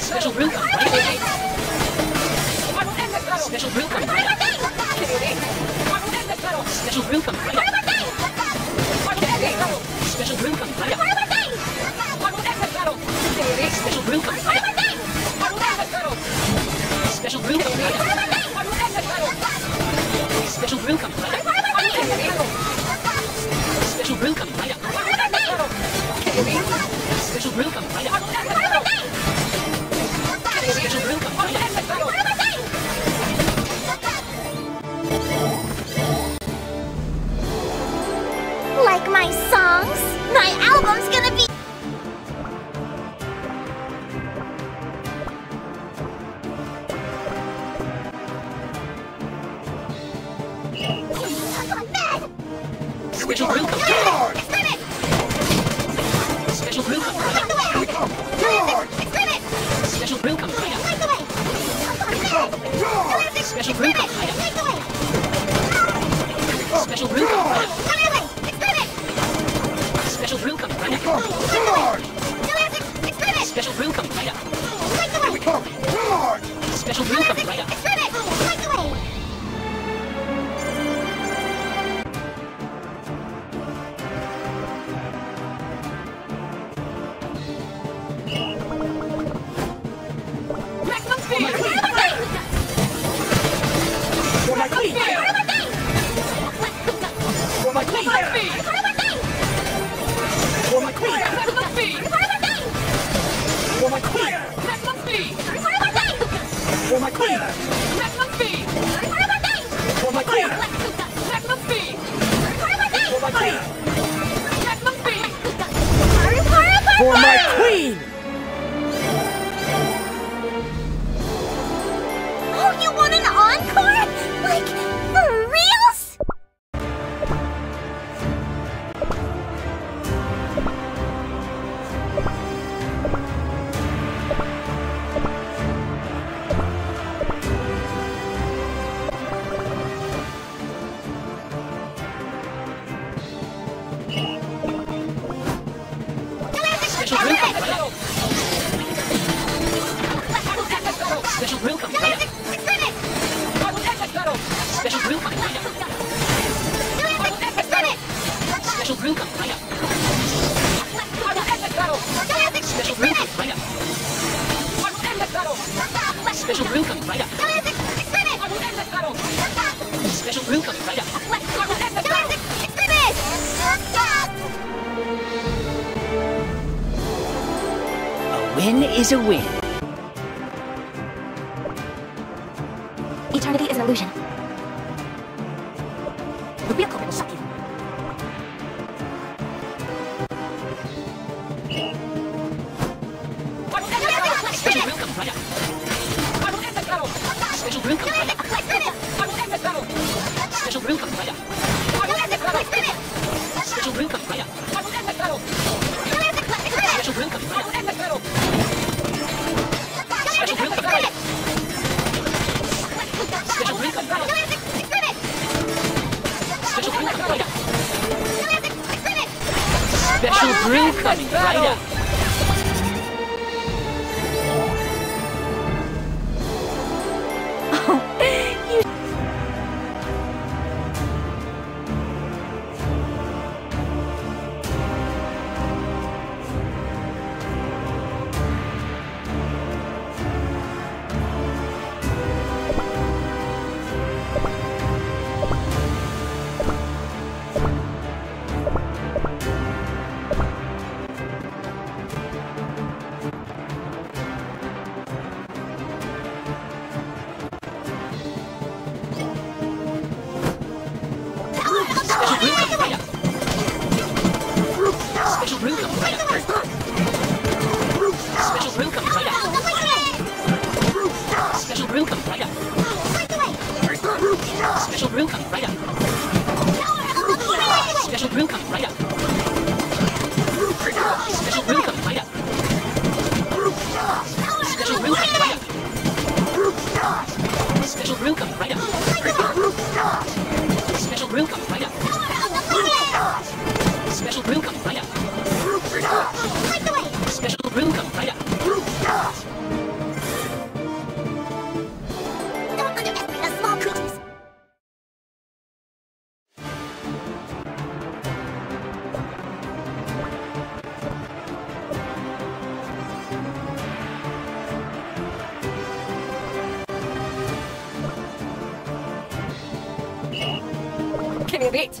Special brew come. Special brew cup, Special group of guards! Special group of guards! Here we come! Guards! Special group of guards! Special group of guards! Special group of guards! Special group of guards! special coming right up. Let's go! Let's go! A win is a win. Special brew coming right up. Rucum Rider. Special Rucum Rider. Special Rucum Rider. Special Rucum Rider. Special Rucum Rider. Special Rucum Rider. Special Rucum Rider. Special Rucum Rider. Can you beat?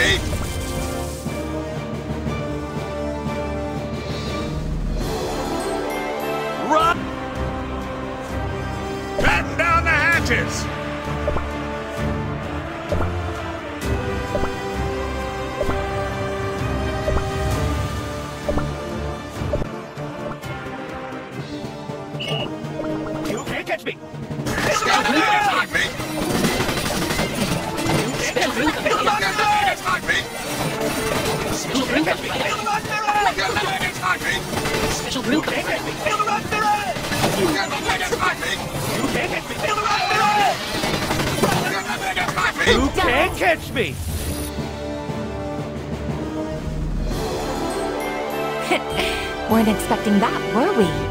Run! You can't catch me! Special real commander. Special real commander. Special real commander. You can't catch me! Weren't expecting that, were we?